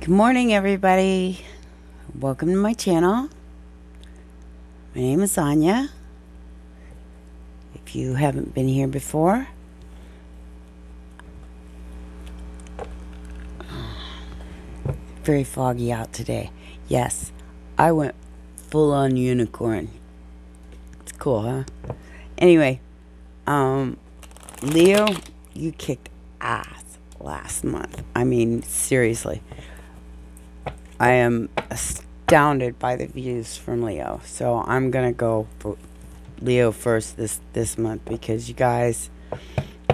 Good morning, everybody. Welcome to my channel. My name is Anya. If you haven't been here before, very foggy out today. Yes, I went full on unicorn. It's cool, huh? Anyway, um, Leo, you kicked ass last month. I mean, seriously. I am astounded by the views from Leo. So I'm gonna go for Leo first this this month because you guys,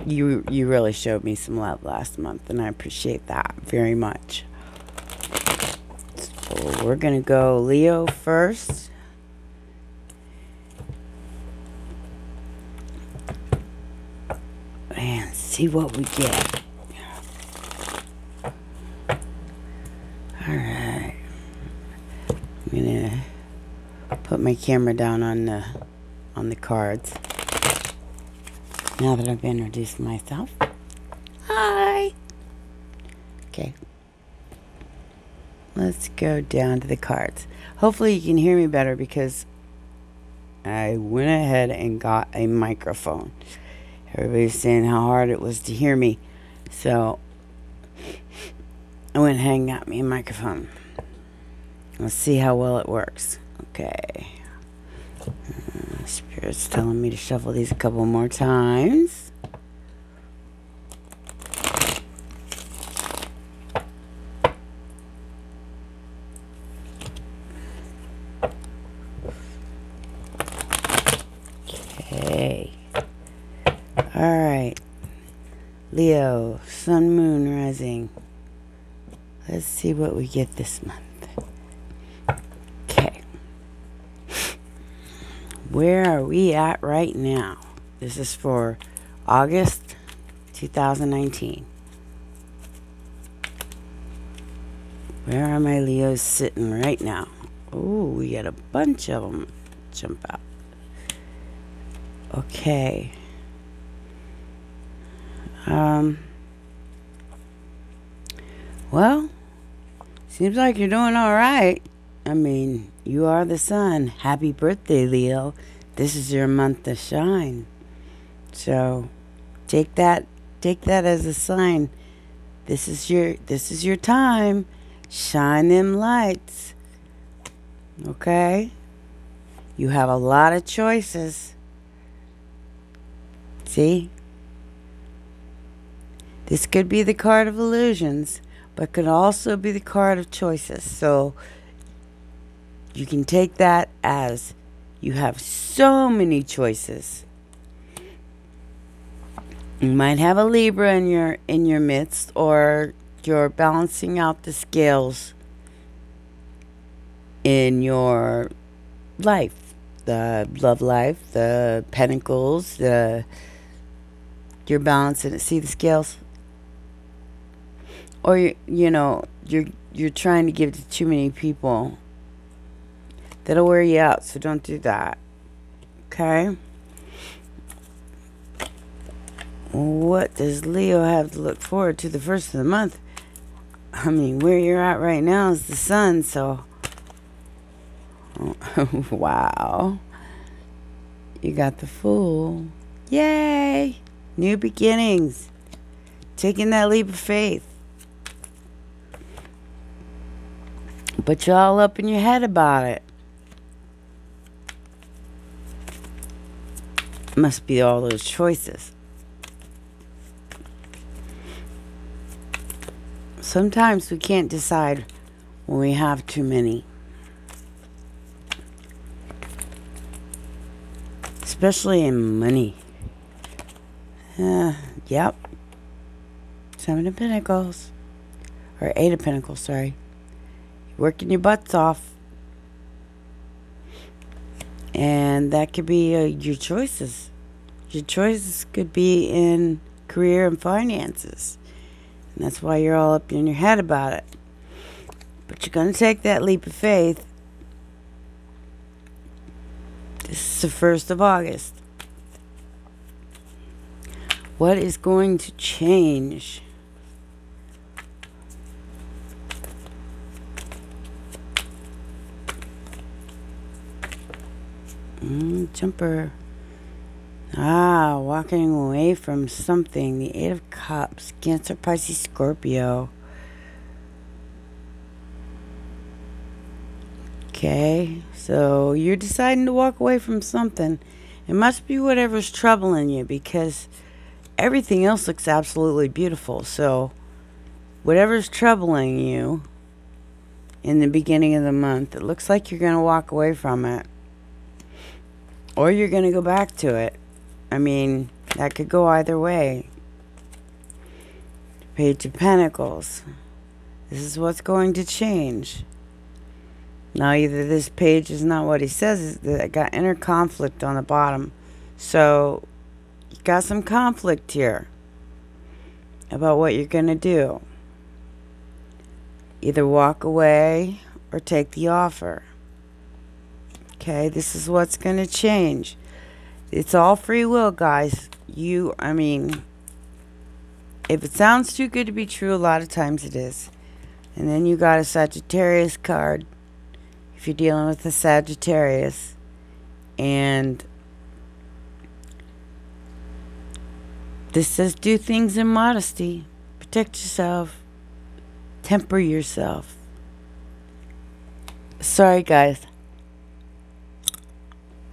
you you really showed me some love last month, and I appreciate that very much. So we're gonna go Leo first. And see what we get. Alright. I'm gonna put my camera down on the on the cards. Now that I've introduced myself. Hi. Okay. Let's go down to the cards. Hopefully you can hear me better because I went ahead and got a microphone. Everybody's saying how hard it was to hear me. So I went ahead and got me a microphone. Let's see how well it works. Okay. Uh, Spirit's telling me to shuffle these a couple more times. Okay. All right. Leo, Sun, Moon, Rising. Let's see what we get this month. Okay. Where are we at right now? This is for August 2019. Where are my Leos sitting right now? Oh, we got a bunch of them jump out. Okay. Um. Well, Seems like you're doing all right. I mean, you are the sun. Happy birthday, Leo. This is your month to shine. So, take that take that as a sign. This is your this is your time. Shine them lights. Okay? You have a lot of choices. See? This could be the card of illusions but could also be the card of choices. So you can take that as you have so many choices. You might have a Libra in your in your midst or you're balancing out the scales in your life. The love life, the pentacles, the you're balancing it. See the scales? Or you, know you're you're trying to give to too many people that'll wear you out so don't do that okay? What does leo have to look forward to the first of the month? I mean where you're at right now is the sun so. Wow. You got the fool. Yay! New beginnings. Taking that leap of faith But you're all up in your head about it. Must be all those choices. Sometimes we can't decide when we have too many. Especially in money. Uh, yep. Seven of Pentacles. Or Eight of Pentacles, sorry working your butts off. And that could be uh, your choices. Your choices could be in career and finances. And that's why you're all up in your head about it. But you're going to take that leap of faith. This is the 1st of August. What is going to change? Mm, jumper. Ah, walking away from something. The Eight of Cups. Cancer, Pisces, Scorpio. Okay, so you're deciding to walk away from something. It must be whatever's troubling you because everything else looks absolutely beautiful. So, whatever's troubling you in the beginning of the month, it looks like you're going to walk away from it. Or you're going to go back to it. I mean, that could go either way. Page of Pentacles. This is what's going to change. Now, either this page is not what he says, it got inner conflict on the bottom. So, you got some conflict here about what you're going to do. Either walk away or take the offer. Okay, this is what's going to change. It's all free will, guys. You, I mean, if it sounds too good to be true, a lot of times it is. And then you got a Sagittarius card if you're dealing with a Sagittarius. And this says do things in modesty, protect yourself, temper yourself. Sorry, guys.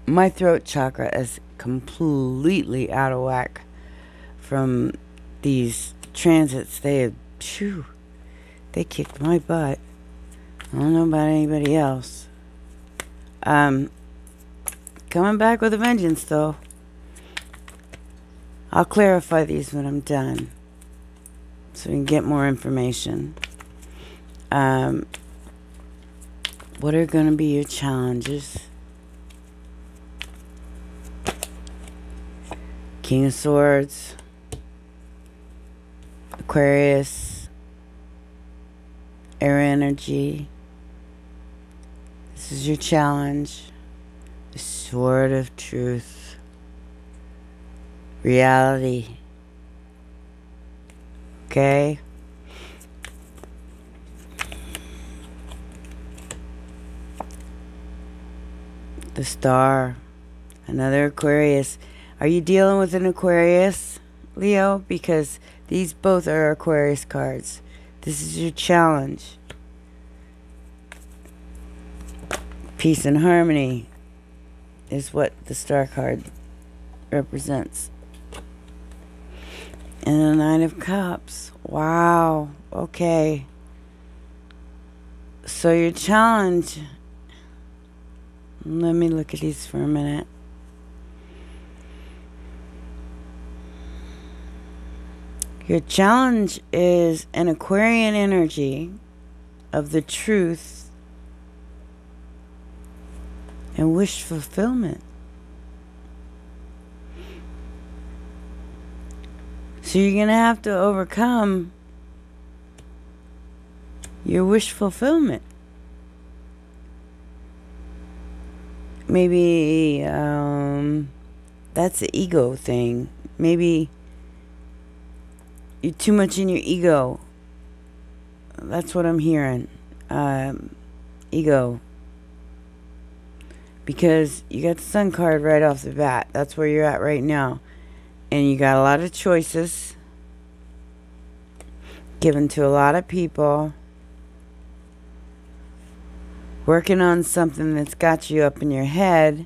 My throat chakra is completely out of whack from these transits. They, phew, they kicked my butt. I don't know about anybody else. Um, coming back with a vengeance, though. I'll clarify these when I'm done, so we can get more information. Um, what are going to be your challenges? King of Swords, Aquarius, air energy, this is your challenge. The sword of truth. Reality. Okay? The star. Another Aquarius. Are you dealing with an Aquarius, Leo? Because these both are Aquarius cards. This is your challenge. Peace and harmony is what the star card represents. And the Nine of Cups. Wow. Okay. So your challenge. Let me look at these for a minute. Your challenge is an Aquarian energy of the truth and wish fulfillment. So you're going to have to overcome your wish fulfillment. Maybe um, that's the ego thing. Maybe you're too much in your ego. That's what I'm hearing. Um, ego because you got the sun card right off the bat. That's where you're at right now. And you got a lot of choices given to a lot of people. Working on something that's got you up in your head,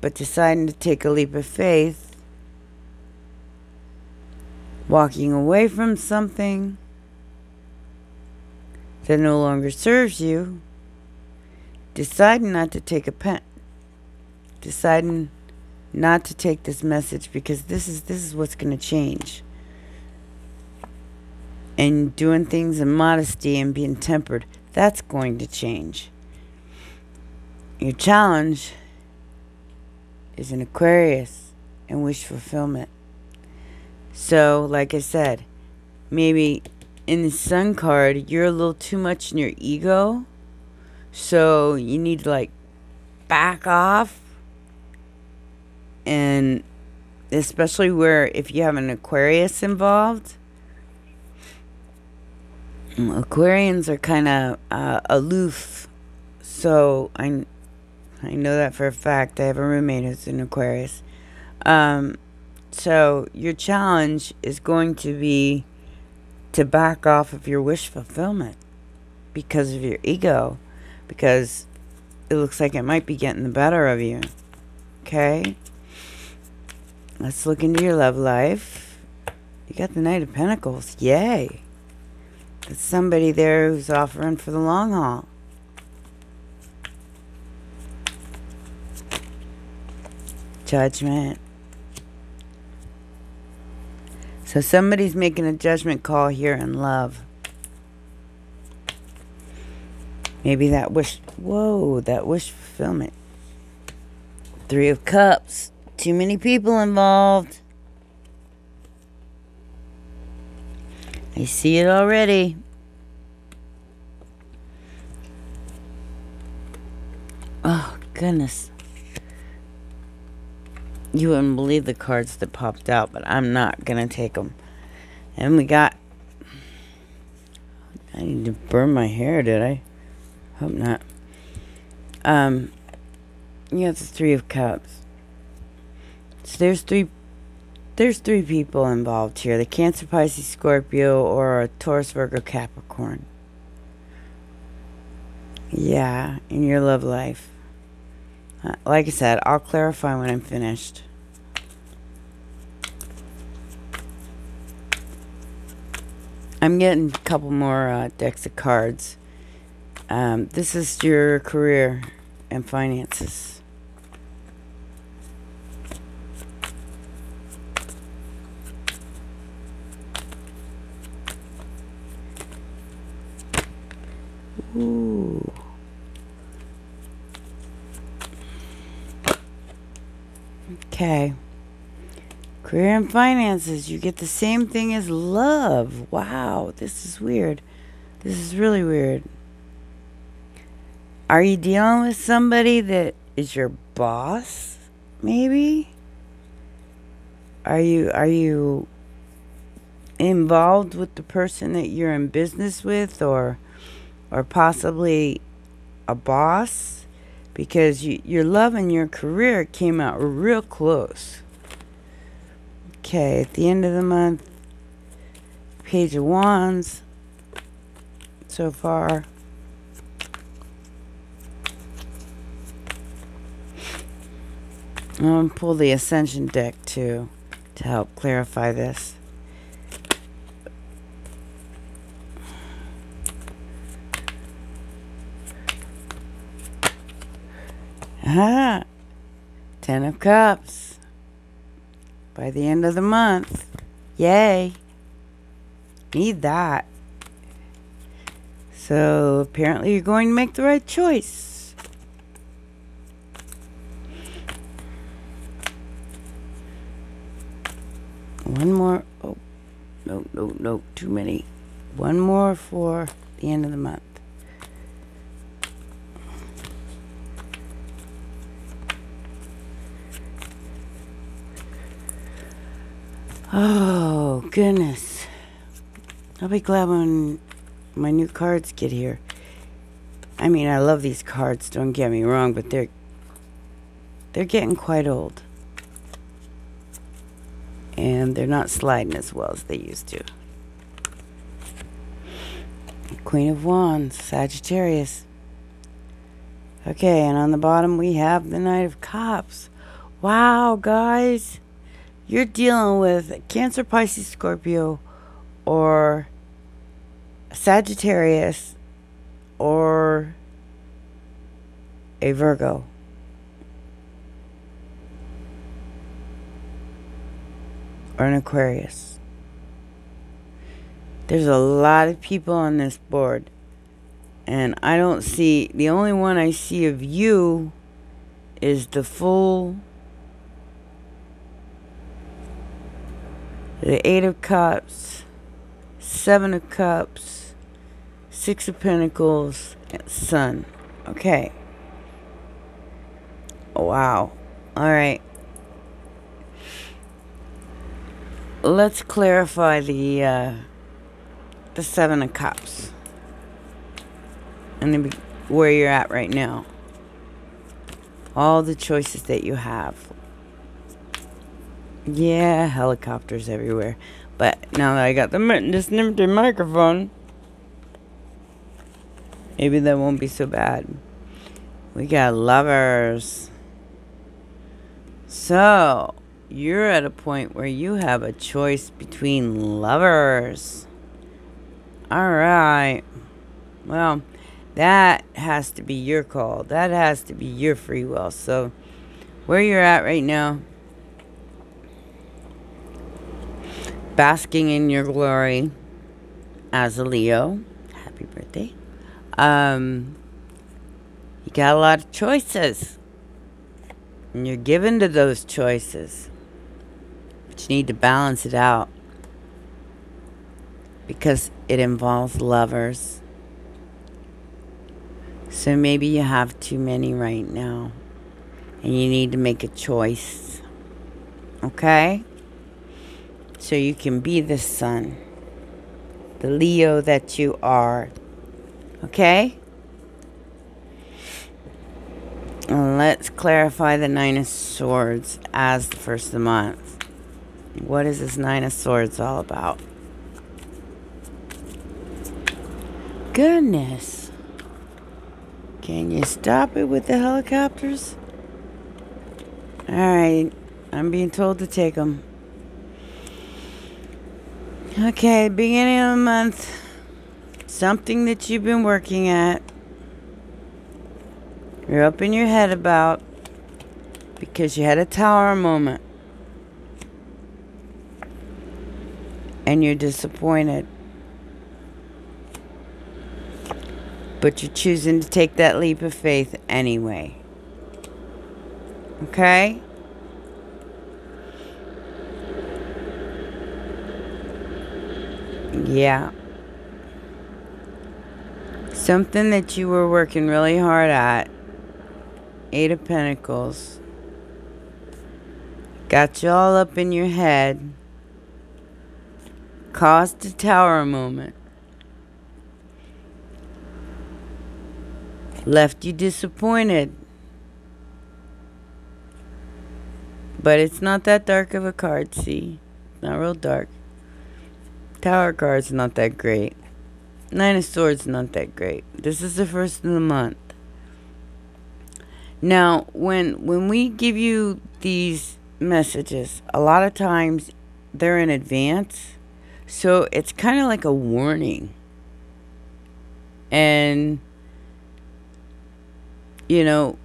but deciding to take a leap of faith. Walking away from something that no longer serves you deciding not to take a pen deciding not to take this message because this is this is what's going to change. And doing things in modesty and being tempered that's going to change. Your challenge is an aquarius and wish fulfillment so like i said maybe in the sun card you're a little too much in your ego so you need to like back off. And especially where if you have an Aquarius involved, Aquarians are kind of uh, aloof. So I I know that for a fact. I have a roommate who's an Aquarius. Um, so your challenge is going to be to back off of your wish fulfillment because of your ego, because it looks like it might be getting the better of you. Okay? Let's look into your love life. You got the Knight of Pentacles. Yay. There's somebody there who's offering for the long haul. Judgment. So somebody's making a judgment call here in love. Maybe that wish, whoa, that wish fulfillment. Three of Cups. Too many people involved. I see it already. Oh, goodness. You wouldn't believe the cards that popped out, but I'm not going to take them. And we got... I need to burn my hair, did I? Hope not. Um, you have the Three of Cups. So there's three there's three people involved here. The Cancer, Pisces, Scorpio, or a Taurus, Virgo, Capricorn. Yeah, in your love life. Uh, like I said, I'll clarify when I'm finished. I'm getting a couple more uh, decks of cards. Um, this is your career and finances. Ooh. Okay. Career and finances. You get the same thing as love. Wow, this is weird. This is really weird. Are you dealing with somebody that is your boss? Maybe? Are you are you involved with the person that you're in business with or or possibly a boss? Because you, your love and your career came out real close. Okay, at the end of the month, Page of Wands so far. I'm going to pull the Ascension deck too to help clarify this. Ah, Ten of Cups. By the end of the month. Yay. Need that. So apparently you're going to make the right choice. One more. Oh, no, no, no, too many. One more for the end of the month. Oh, goodness. I'll be glad when my new cards get here. I mean, I love these cards, don't get me wrong, but they're they're getting quite old and they're not sliding as well as they used to. Queen of Wands, Sagittarius. Okay, and on the bottom we have the Knight of Cups. Wow, guys. You're dealing with Cancer, Pisces, Scorpio, or Sagittarius, or a Virgo. or an Aquarius. There's a lot of people on this board. And I don't see, the only one I see of you is the full, the Eight of Cups, Seven of Cups, Six of Pentacles, Sun. Okay. Wow. All right. let's clarify the uh, the seven of cups and then where you're at right now all the choices that you have. Yeah, helicopters everywhere. But now that I got the this microphone, maybe that won't be so bad. We got lovers. So, you're at a point where you have a choice between lovers. Alright. Well, that has to be your call. That has to be your free will. So, where you're at right now, basking in your glory as a Leo. Happy birthday. Um, you got a lot of choices. And you're given to those choices. But you need to balance it out. Because it involves lovers. So maybe you have too many right now. And you need to make a choice. Okay? So you can be the sun. The Leo that you are. Okay? Let's clarify the Nine of Swords as the first of the month. What is this Nine of Swords all about? Goodness. Can you stop it with the helicopters? Alright, I'm being told to take them. Okay, beginning of the month. Something that you've been working at you're up in your head about because you had a tower moment. And you're disappointed. But you're choosing to take that leap of faith anyway. Okay? Yeah. Something that you were working really hard at Eight of Pentacles. Got you all up in your head. Caused a tower moment. Left you disappointed. But it's not that dark of a card, see? Not real dark. Tower card's not that great. Nine of Swords not that great. This is the first of the month. Now, when when we give you these messages, a lot of times they're in advance. So it's kind of like a warning. And you know,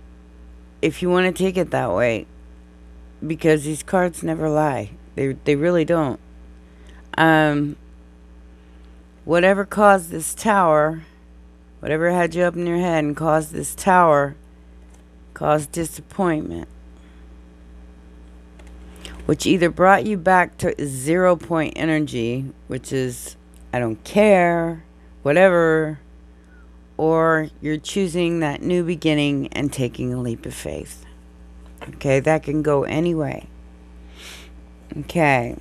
if you want to take it that way because these cards never lie. They they really don't. Um whatever caused this tower, whatever had you up in your head and caused this tower caused disappointment, which either brought you back to zero point energy, which is, I don't care, whatever, or you're choosing that new beginning and taking a leap of faith. Okay, that can go anyway. Okay.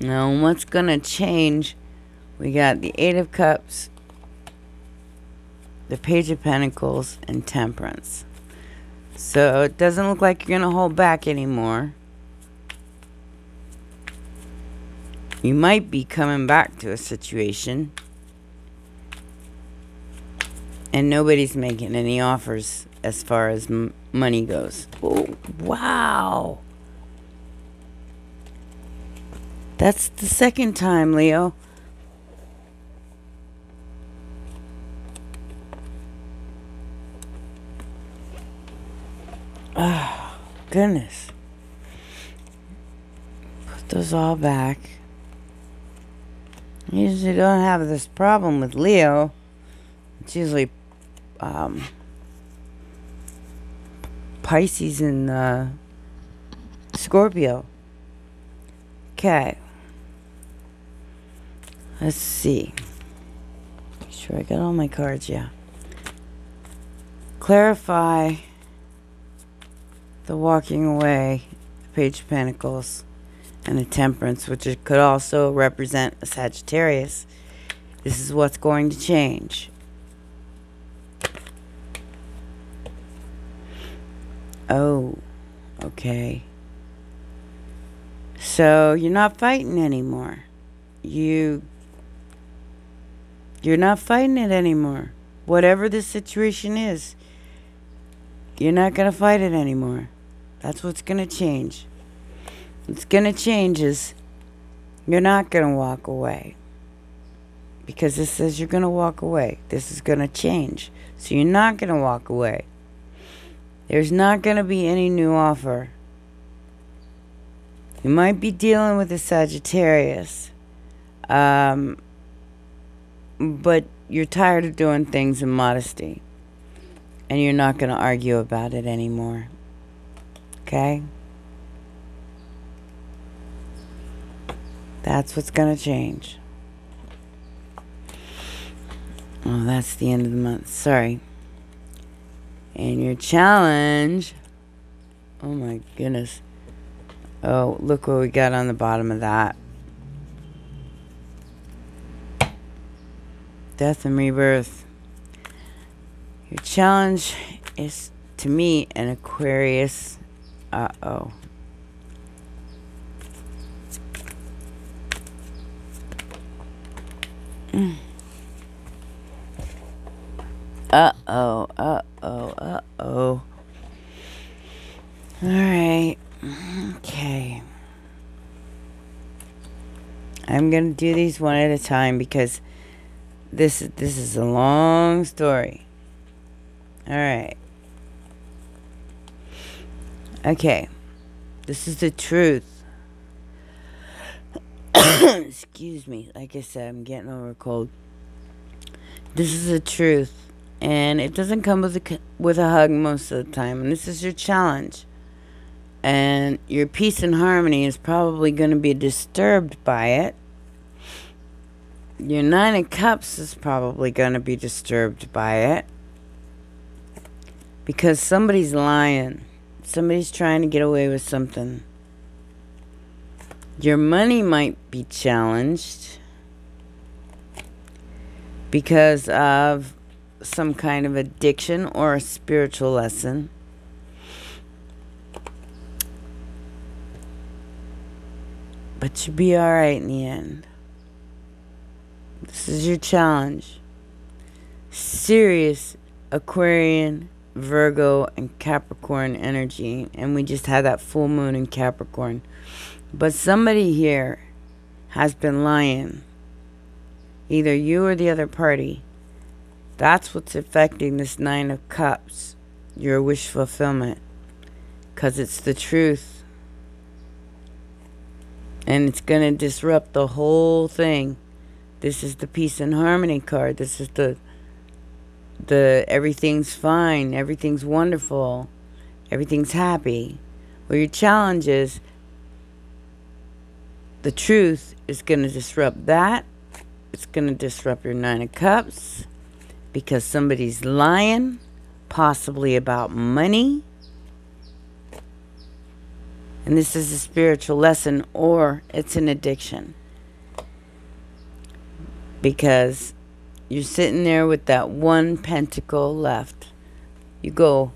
Now, what's going to change? We got the Eight of Cups, the Page of Pentacles, and Temperance. So it doesn't look like you're going to hold back anymore. You might be coming back to a situation. And nobody's making any offers as far as money goes. Oh, wow. That's the second time, Leo. Oh, goodness. Put those all back. usually don't have this problem with Leo. It's usually um, Pisces and uh, Scorpio. Okay. Let's see. Make sure I got all my cards, yeah. Clarify the walking away, the page of pentacles, and the temperance, which could also represent a Sagittarius. This is what's going to change. Oh, okay. So you're not fighting anymore. You you're not fighting it anymore. Whatever the situation is, you're not going to fight it anymore. That's what's going to change. What's going to change is you're not going to walk away. Because this says you're going to walk away. This is going to change. So you're not going to walk away. There's not going to be any new offer. You might be dealing with a Sagittarius. Um, but you're tired of doing things in modesty. And you're not going to argue about it anymore. Okay? That's what's going to change. Oh, that's the end of the month. Sorry. And your challenge. Oh my goodness. Oh, look what we got on the bottom of that. death and rebirth. Your challenge is to me an Aquarius. Uh oh. Uh oh, uh oh, uh oh. Alright. Okay. I'm gonna do these one at a time because this is this is a long story. All right. Okay. This is the truth. Excuse me. Like I said, I'm getting over a cold. This is the truth, and it doesn't come with a with a hug most of the time. And this is your challenge. And your peace and harmony is probably going to be disturbed by it your Nine of Cups is probably going to be disturbed by it. Because somebody's lying. Somebody's trying to get away with something. Your money might be challenged because of some kind of addiction or a spiritual lesson. But you'll be alright in the end. This is your challenge. Serious Aquarian, Virgo, and Capricorn energy. And we just had that full moon in Capricorn. But somebody here has been lying. Either you or the other party. That's what's affecting this Nine of Cups. Your wish fulfillment. Because it's the truth. And it's going to disrupt the whole thing. This is the peace and harmony card. This is the the everything's fine, everything's wonderful, everything's happy. Well, your challenge is the truth is going to disrupt that. It's going to disrupt your Nine of Cups because somebody's lying, possibly about money. And this is a spiritual lesson or it's an addiction because you're sitting there with that one pentacle left. You go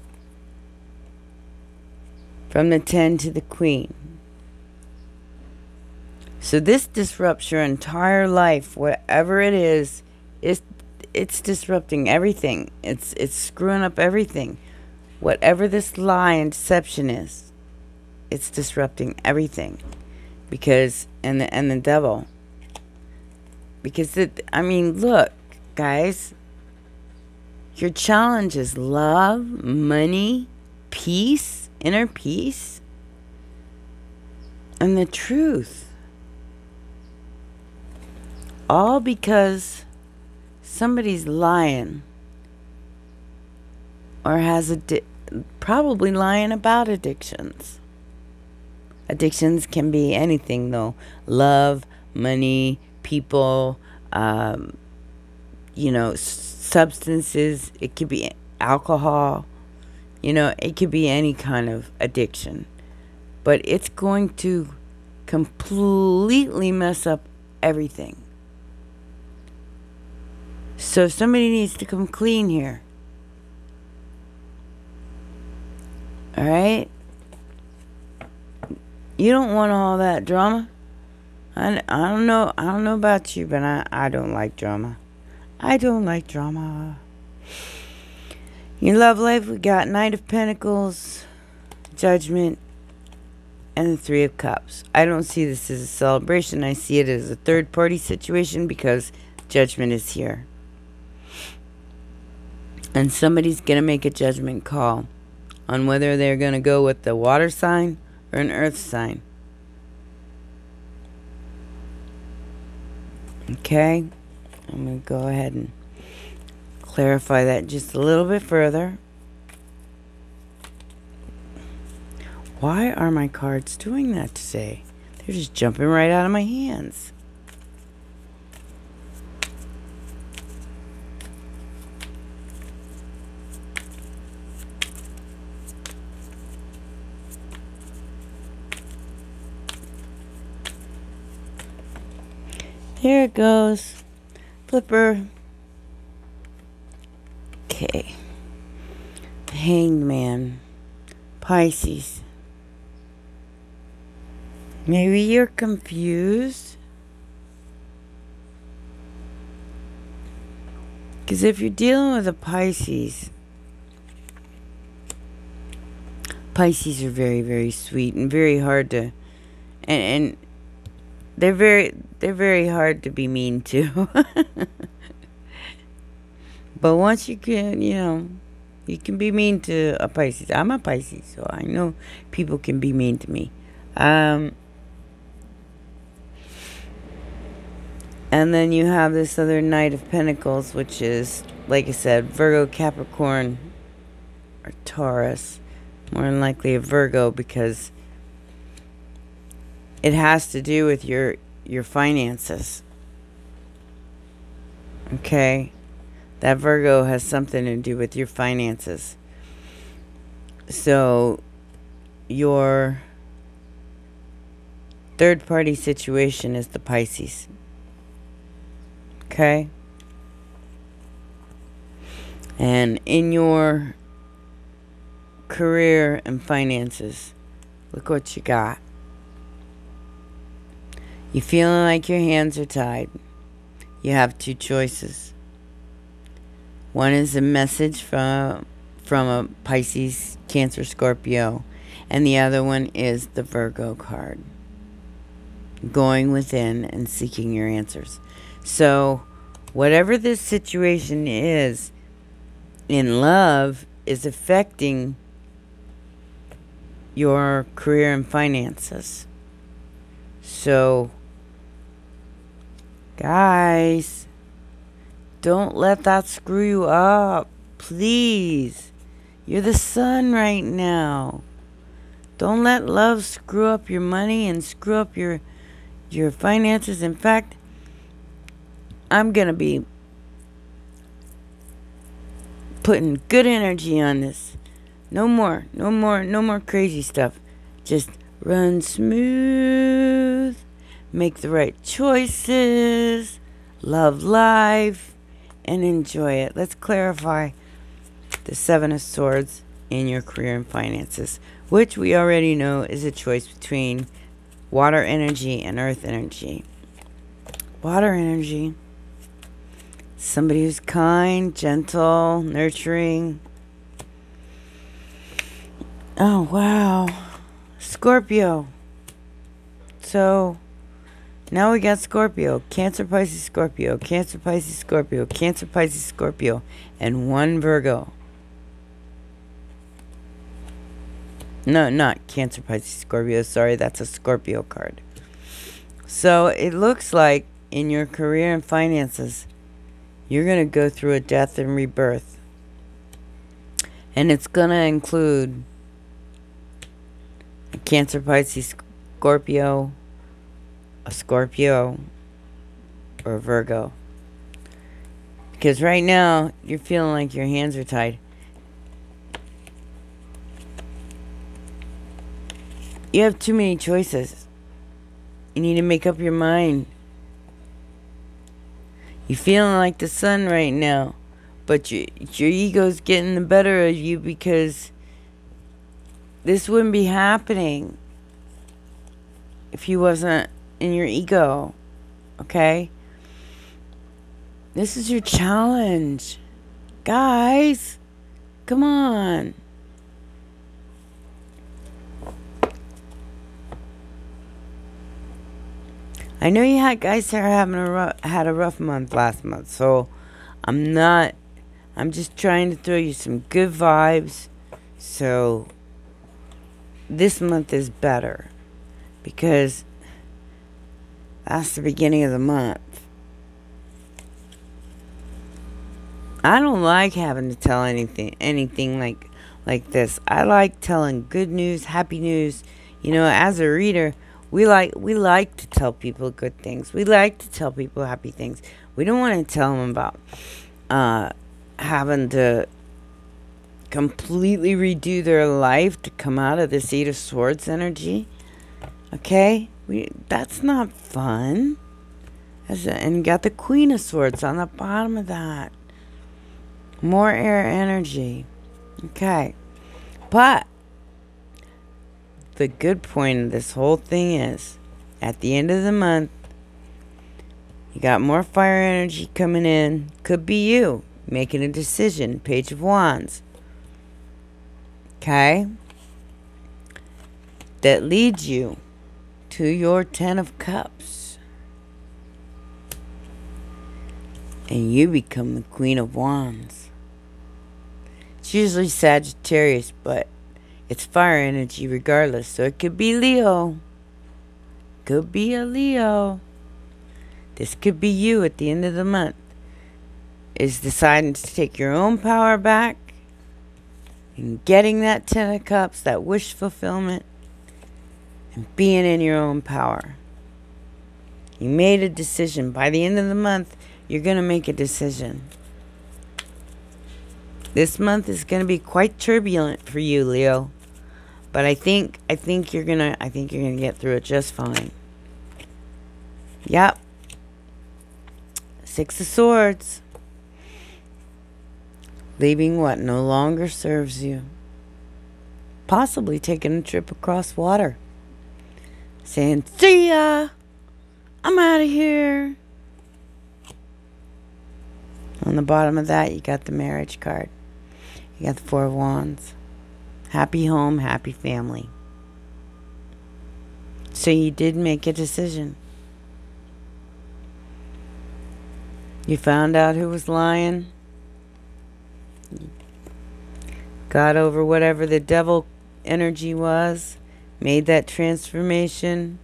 from the 10 to the queen. So this disrupts your entire life, whatever it is, it's, it's disrupting everything. It's it's screwing up everything. Whatever this lie and deception is, it's disrupting everything. Because and the and the devil because, it, I mean, look, guys, your challenge is love, money, peace, inner peace, and the truth. All because somebody's lying or has a di- probably lying about addictions. Addictions can be anything though love, money, people, um, you know, substances. It could be alcohol. You know, it could be any kind of addiction. But it's going to completely mess up everything. So somebody needs to come clean here. Alright? You don't want all that drama. I, I don't know. I don't know about you, but I, I don't like drama. I don't like drama. In love life, we got Knight of Pentacles, Judgment, and the Three of Cups. I don't see this as a celebration. I see it as a third party situation because Judgment is here. And somebody's going to make a judgment call on whether they're going to go with the water sign or an earth sign. Okay, I'm going to go ahead and clarify that just a little bit further. Why are my cards doing that today? They're just jumping right out of my hands. There it goes. Flipper. Okay. Hangman. Pisces. Maybe you're confused. Because if you're dealing with a Pisces, Pisces are very, very sweet and very hard to, and, and they're very they're very hard to be mean to. but once you can, you know, you can be mean to a Pisces. I'm a Pisces, so I know people can be mean to me. Um, and then you have this other Knight of Pentacles, which is, like I said, Virgo, Capricorn, or Taurus. More than likely a Virgo because it has to do with your your finances. Okay? That Virgo has something to do with your finances. So your third party situation is the Pisces. Okay? And in your career and finances, look what you got. You feeling like your hands are tied. You have two choices. One is a message from from a Pisces, Cancer, Scorpio, and the other one is the Virgo card. Going within and seeking your answers. So, whatever this situation is in love is affecting your career and finances. So, Guys, don't let that screw you up. Please. You're the sun right now. Don't let love screw up your money and screw up your your finances. In fact, I'm going to be putting good energy on this. No more, no more, no more crazy stuff. Just run smooth make the right choices, love life, and enjoy it. Let's clarify the Seven of Swords in your career and finances, which we already know is a choice between water energy and earth energy. Water energy. Somebody who's kind, gentle, nurturing. Oh, wow. Scorpio. So, now we got Scorpio, Cancer, Pisces, Scorpio, Cancer, Pisces, Scorpio, Cancer, Pisces, Scorpio, and one Virgo. No, not Cancer, Pisces, Scorpio. Sorry, that's a Scorpio card. So it looks like in your career and finances, you're going to go through a death and rebirth. And it's going to include Cancer, Pisces, Scorpio, a Scorpio or a Virgo. Because right now, you're feeling like your hands are tied. You have too many choices. You need to make up your mind. You're feeling like the sun right now, but your, your ego's getting the better of you because this wouldn't be happening if you wasn't in your ego. Okay? This is your challenge. Guys, come on. I know you had guys that are having a rough, had a rough month last month, so I'm not. I'm just trying to throw you some good vibes, so this month is better because that's the beginning of the month. I don't like having to tell anything anything like like this. I like telling good news, happy news. You know, as a reader, we like we like to tell people good things. We like to tell people happy things. We don't want to tell them about uh, having to completely redo their life to come out of this Eight of Swords energy. Okay, we that's not fun. A, and got the Queen of Swords on the bottom of that. More air energy. Okay, but the good point of this whole thing is at the end of the month, you got more fire energy coming in. Could be you making a decision. Page of Wands. Okay? That leads you to your Ten of Cups. And you become the Queen of Wands. It's usually Sagittarius, but it's fire energy regardless. So it could be Leo. Could be a Leo. This could be you at the end of the month. Is deciding to take your own power back and getting that Ten of Cups, that wish fulfillment, and being in your own power. You made a decision. By the end of the month, you're going to make a decision. This month is going to be quite turbulent for you, Leo. But I think I think you're going to I think you're going to get through it just fine. Yep. 6 of swords. Leaving what no longer serves you. Possibly taking a trip across water. Saying, "See ya. I'm out of here." On the bottom of that, you got the marriage card. You got the Four of Wands. Happy home, happy family. So you did make a decision. You found out who was lying. Got over whatever the devil energy was. Made that transformation.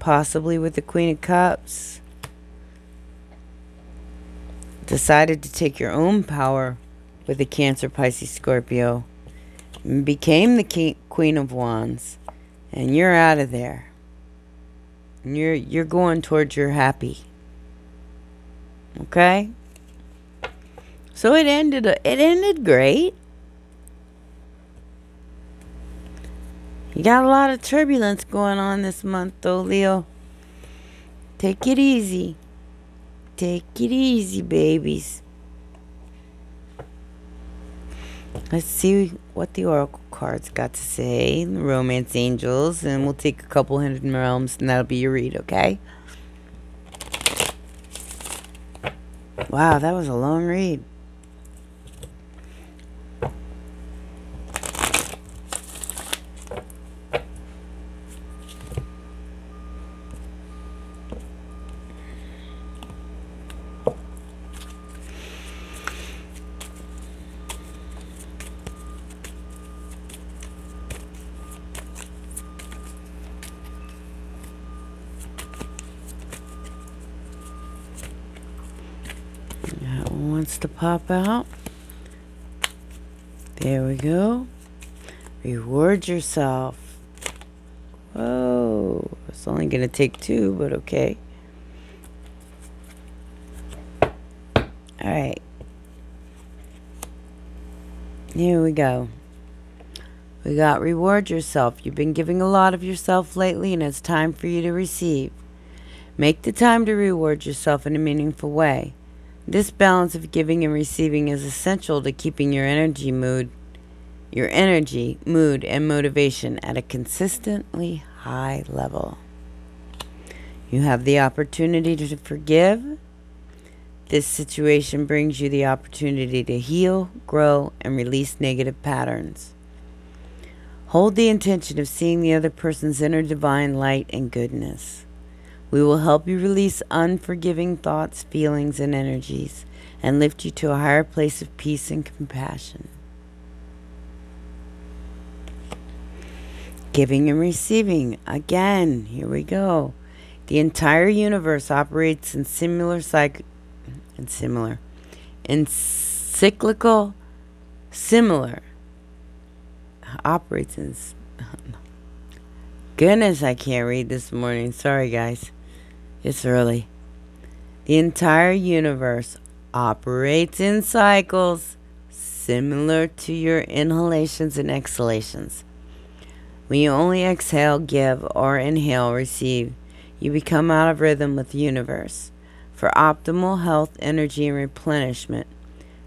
Possibly with the Queen of Cups. Decided to take your own power with the Cancer, Pisces, Scorpio, And became the king, Queen of Wands, and you're out of there. And you're you're going towards your happy. Okay? So it ended it ended great. You got a lot of turbulence going on this month though, Leo. Take it easy. Take it easy, babies. Let's see what the oracle cards got to say. The romance angels, and we'll take a couple hundred realms, and that'll be your read, okay? Wow, that was a long read. wants to pop out. There we go. Reward yourself. Whoa. It's only going to take two, but okay. Alright. Here we go. We got reward yourself. You've been giving a lot of yourself lately, and it's time for you to receive. Make the time to reward yourself in a meaningful way. This balance of giving and receiving is essential to keeping your energy mood your energy, mood, and motivation at a consistently high level. You have the opportunity to forgive. This situation brings you the opportunity to heal, grow, and release negative patterns. Hold the intention of seeing the other person's inner divine light and goodness. We will help you release unforgiving thoughts, feelings, and energies and lift you to a higher place of peace and compassion. Giving and receiving. Again, here we go. The entire universe operates in similar cycle and similar in cyclical similar operates in goodness I can't read this morning. Sorry guys. It's early. The entire universe operates in cycles similar to your inhalations and exhalations. When you only exhale, give, or inhale, receive, you become out of rhythm with the universe. For optimal health, energy, and replenishment,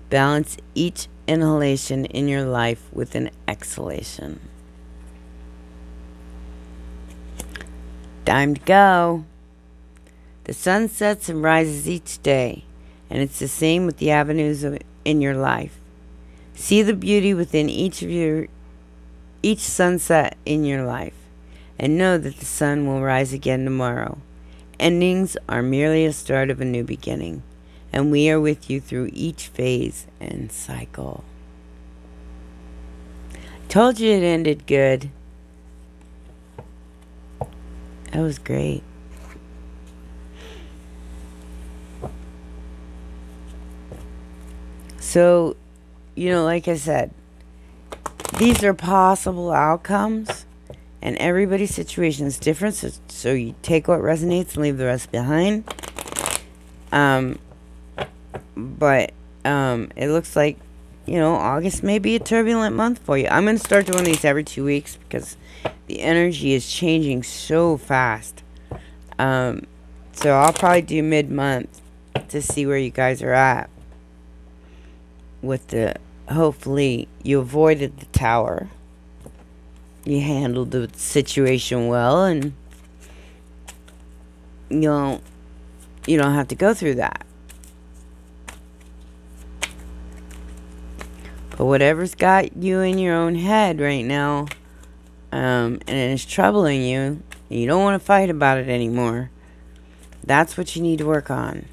balance each inhalation in your life with an exhalation. Time to go. The sun sets and rises each day, and it's the same with the avenues of, in your life. See the beauty within each of your each sunset in your life and know that the sun will rise again tomorrow. Endings are merely a start of a new beginning, and we are with you through each phase and cycle. Told you it ended good. That was great. So, you know, like I said, these are possible outcomes and everybody's situation is different so, so you take what resonates and leave the rest behind. Um but um it looks like you know august may be a turbulent month for you. I'm going to start doing these every two weeks because the energy is changing so fast. Um so i'll probably do mid-month to see where you guys are at with the hopefully you avoided the tower. You handled the situation well and you don't you don't have to go through that. But whatever's got you in your own head right now um, and it's troubling you and you don't want to fight about it anymore that's what you need to work on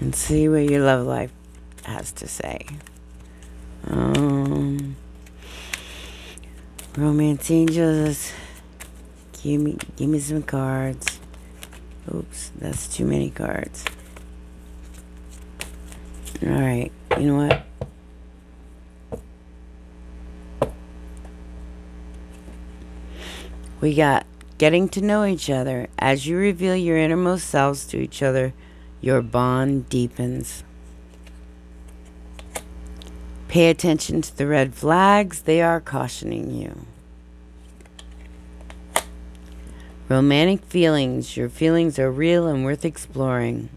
and see what your love life has to say um, Romance Angels. Give me, give me some cards. Oops, that's too many cards. Alright, you know what? We got getting to know each other. As you reveal your innermost selves to each other, your bond deepens. Pay attention to the red flags, they are cautioning you. Romantic feelings, your feelings are real and worth exploring.